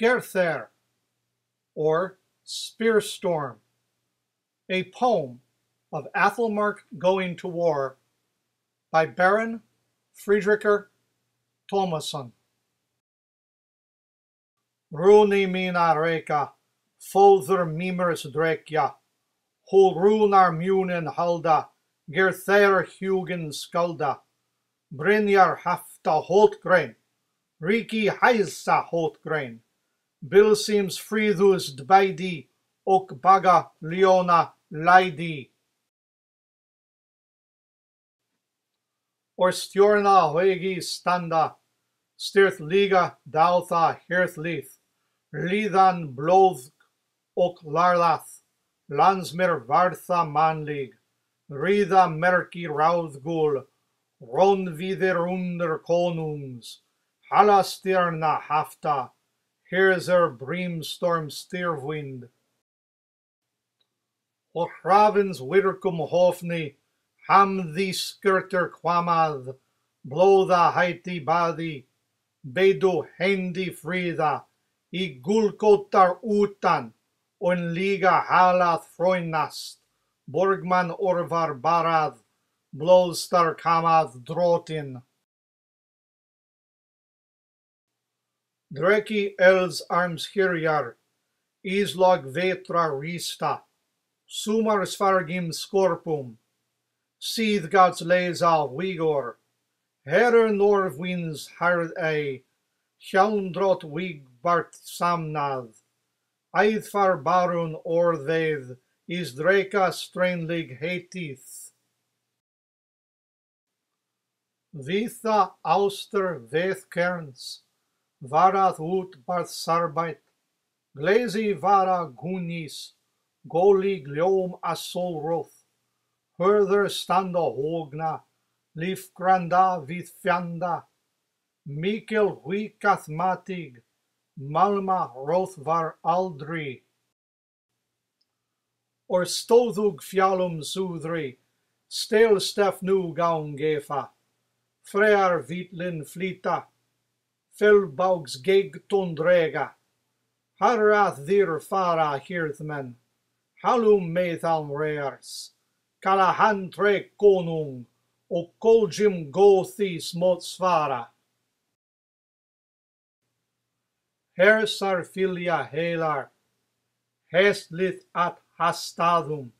Geirþeyr, or Spear Storm, a poem of Aethelmearc Going to War by Baron Fridrikr Tomasson. Runi mina reka, fóður mimers drekja, hol runar munin halda, gerther hugen skalda, Brynjar hafta holtgrein, Riki heilsa holtgrein, Bilsims fridus dbaidi, ok baga leona laidi. Or stjorna hoegi standa, styrth liga dautha hirthlith, Lidan blóð ok larlath, landsmir vartha manlig, Ríða merki ráðgúl, Ron viðir under konungs, Halastyrna hafta, Here's our brimstorm steerwind. Og hravens wirkum hofni, Ham því skirter kwamað, Blóða hætti baði, Bedu hendi fríða, Í gulkotar utan, Und líga halað fróinast, Borgman orvar barað, Blóðstar kamað drotin. Dreki els arms hirjar, Islog vetra rista, Sumar svargim scorpum, Seeth gods leisal vigor, Herre Norvins hard ei, Hjalmdrot wig bart samnað, Æðfar barun orðeið, Is dreka strainlig heitith. Vitha auster veðkerns, Varað út barð sarbæt, Glezi vara gunis, Góli gljóm a solroth, Hörður standa hógna, Lífgranda við fjanda, Mikil huikath matig, Malma roth var aldri. Or stóðug fjálum súðri, Stel stefnu gaun gefa, Frear vitlin flýta, Fellbaugs geig tundrega, Harrath þýr fara hirðmenn, Halum meðalm rears, Kalahan tre konung, Og koljim góþís mót svara. Hersar filia heilar, Hestlith at hastadum,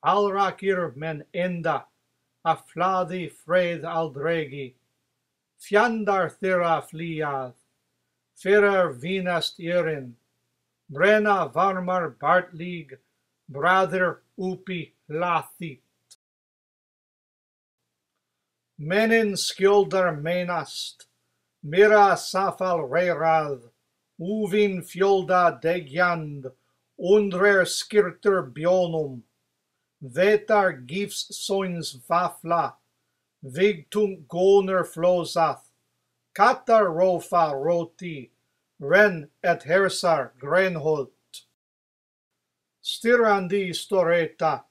Alrakir men enda, A fladi freid aldregi, Fjandar thira fliad, Firar vinast irin, Brenna varmar bartlig, Brather upi lathit. Menin skjöldar menast, Mira safal reirað, Uvin fjolda degjand, Undrer skirter bjónum, Vetar gifs soins vafla, Vigtum goner flosath, Katar rofa roti, Ren et hersar grenholt. Stirrandi storeta,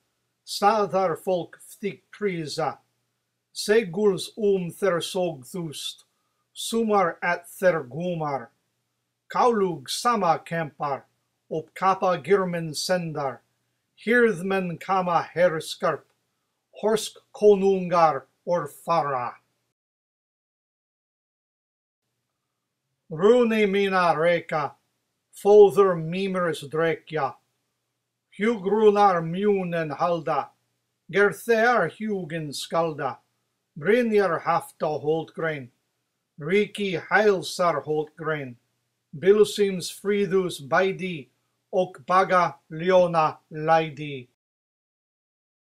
Staðar folk prísa, Seguls um þer sogþúst, Sumar at þer gumar, Kaulug sama kempar, Op kappa girmen sendar, Hirðmen kama herskarp, Horsk konungar or. Runi mina reka, Fóður mimers drekja, Hugrunar munen halda, Gerthear hugen skalda, Brynjar hafta holtgrein, Riki heilsar holtgrein, Bilsims fridus baidi, Ok baga leona laidi.